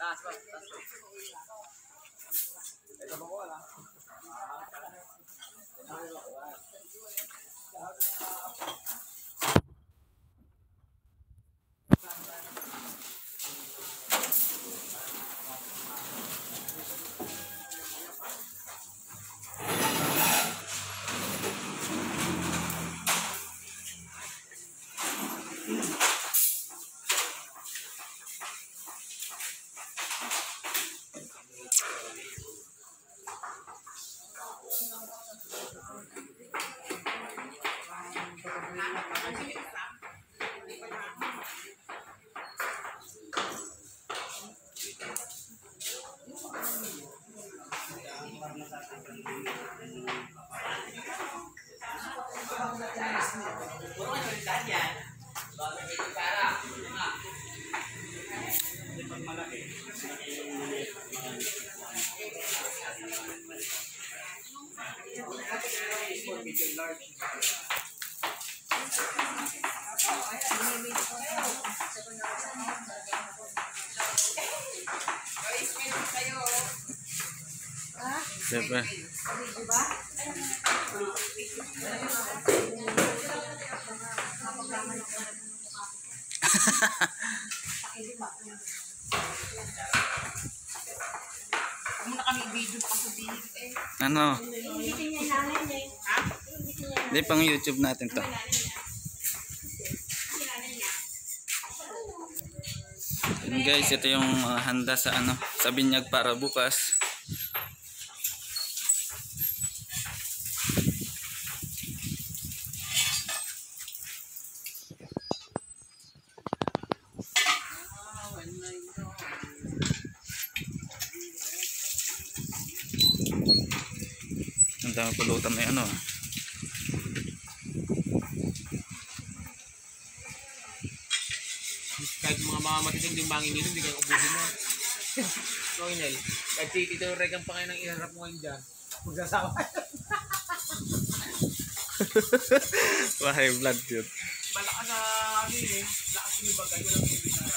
Taas pa, taas pa. Ito mo ko, wala. Siyempre. Muna kami sa video eh. Ano? Hindi, pang YouTube natin to. Guys, ito yung mga handa sa ano, sa binyag para bukas. Ang dami pulutan na ano. ah. Kahit mga mga matitinding mangin dito, hindi kayo ubusin mo. So, Inel, kahit si Tito Regan pa kayo nang iharap mo ngayon dyan, magsasawa. Bahay vlog yun. Malakas na ano eh. Lakas yung bagay, walang tubig na